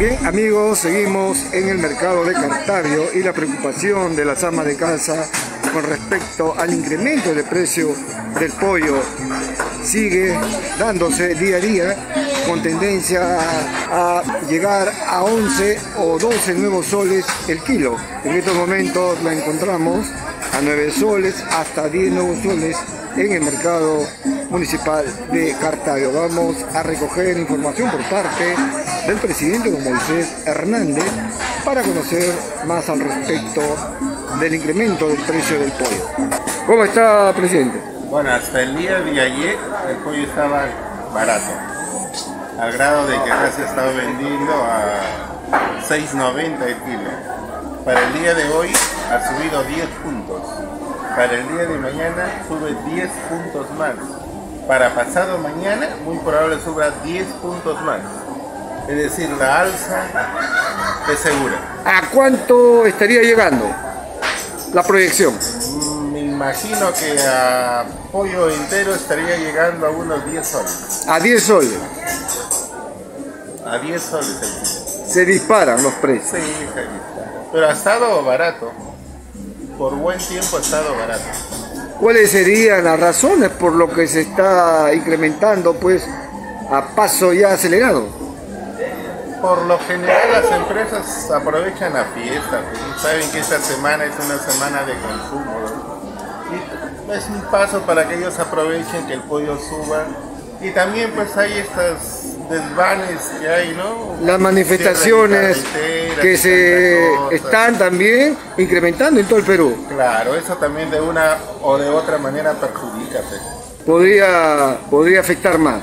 Bien, amigos, seguimos en el mercado de Cartario y la preocupación de las amas de casa con respecto al incremento de precio del pollo sigue dándose día a día con tendencia a, llegar a 11 o 12 nuevos soles el kilo. En estos momentos la encontramos a 9 soles hasta 10 nuevos soles en el mercado municipal de Cartago. Vamos a recoger información por parte del presidente don Moisés Hernández para conocer más al respecto del incremento del precio del pollo. ¿Cómo está, presidente? Bueno, hasta el día de ayer el pollo estaba barato, al grado de que ya se estaba vendiendo a 6.90 el kilo. Para el día de hoy ha subido 10 puntos. Para el día de mañana sube 10 puntos más. Para pasado mañana muy probable suba 10 puntos más. Es decir, la alza es segura. ¿A cuánto estaría llegando la proyección? Mm, Me imagino que a pollo entero estaría llegando a unos 10 soles. A 10 soles. A 10 soles el. Se disparan los precios. Sí, pero ha estado barato. Por buen tiempo ha estado barato. ¿Cuáles serían las razones por lo que se está incrementando pues a paso ya acelerado? Por lo general las empresas aprovechan la fiesta, pues, saben que esta semana es una semana de consumo. ¿no? Y es un paso para que ellos aprovechen que el pollo suba. Y también pues hay estas desvanes que hay, ¿no? Las manifestaciones que se están también incrementando en todo el Perú. Claro, eso también de una o de otra manera perjudica. pues. Podría, podría afectar más.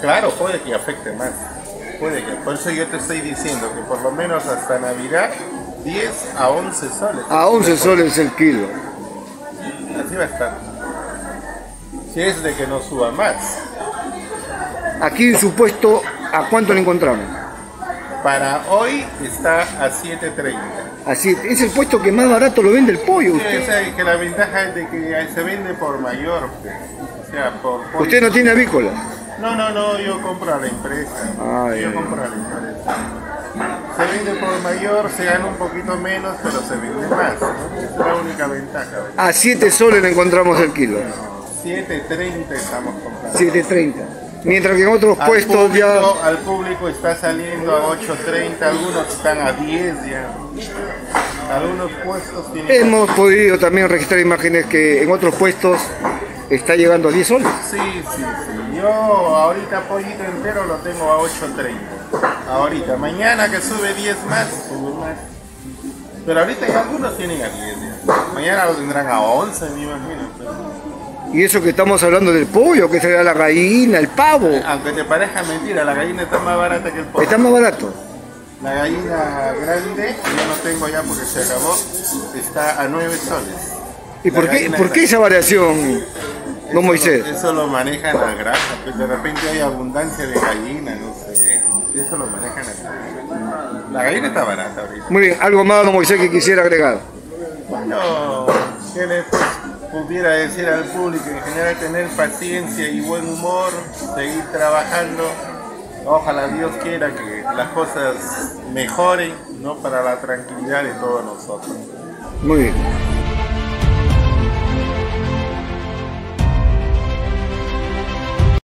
Claro, puede que afecte más. Puede que. Por eso yo te estoy diciendo que por lo menos hasta Navidad 10 a 11 soles. A 11 soles el kilo. Así va a estar. Si es de que no suba más. Aquí en su puesto, ¿a cuánto lo encontramos? Para hoy está a 7.30. Así, es el puesto que más barato lo vende el pollo. Usted, que la ventaja es de que se vende por mayor. pues. O sea, por, por- usted no tiene avícola. No, no, no, yo compro a la empresa. Ay, yo compro a la empresa. Se vende por mayor, se gana un poquito menos, pero se vende más. es la única ventaja. A 7 soles le encontramos el kilo. 7.30 estamos comprando. 7.30. Mientras que en otros Al puestos público, ya... al público está saliendo a 8.30, algunos están a 10 ya. Algunos puestos tienen... Hemos podido también registrar imágenes que en otros puestos está llegando a 10 soles. Sí, sí, sí. Yo ahorita pollito entero lo tengo a 8.30. Ahorita. Mañana que sube 10 más, sube más. Pero ahorita ya algunos tienen a 10 ya. Mañana lo tendrán a 11, me imagino. pero- Y eso que estamos hablando del pollo, que será la gallina, el pavo. Aunque te parezca mentira, la gallina está más barata que el pollo. Está más barato. La gallina grande, yo no tengo ya porque se acabó, está a 9 soles. ¿Y por qué, por qué esa variación, don Moisés? Eso lo manejan la grasa, pues de repente hay abundancia de gallina, no sé. Eso lo manejan la La gallina está barata ahorita. Muy bien, algo más, don Moisés, que quisiera agregar. Bueno, ¿qué le pues, pudiera decir al público? En general tener paciencia y buen humor, seguir trabajando. Ojalá Dios quiera que las cosas mejoren, ¿no? Para la tranquilidad de todos nosotros. Muy bien.